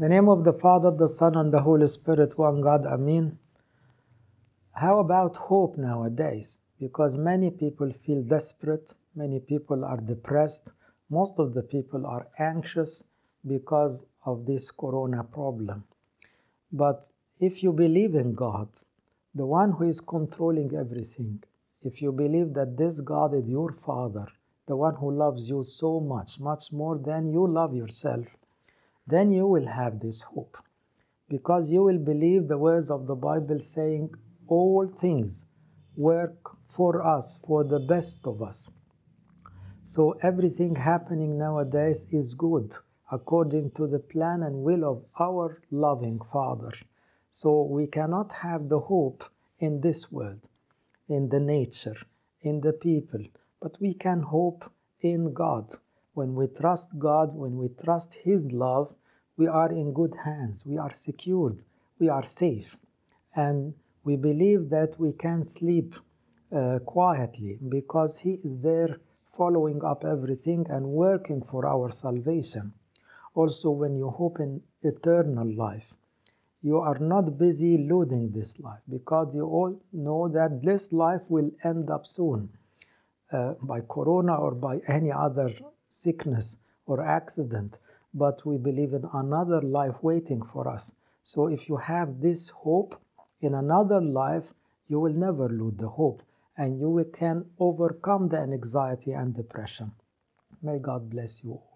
the name of the Father, the Son, and the Holy Spirit, one God, Amen. How about hope nowadays? Because many people feel desperate, many people are depressed, most of the people are anxious because of this corona problem. But if you believe in God, the one who is controlling everything, if you believe that this God is your Father, the one who loves you so much, much more than you love yourself, then you will have this hope. Because you will believe the words of the Bible saying, All things work for us, for the best of us. So everything happening nowadays is good according to the plan and will of our loving Father. So we cannot have the hope in this world, in the nature, in the people, but we can hope in God. When we trust God, when we trust His love, we are in good hands, we are secured, we are safe. And we believe that we can sleep uh, quietly because He is there following up everything and working for our salvation. Also, when you hope in eternal life, you are not busy losing this life because you all know that this life will end up soon uh, by corona or by any other sickness or accident. But we believe in another life waiting for us. So if you have this hope in another life, you will never lose the hope and you can overcome the anxiety and depression. May God bless you all.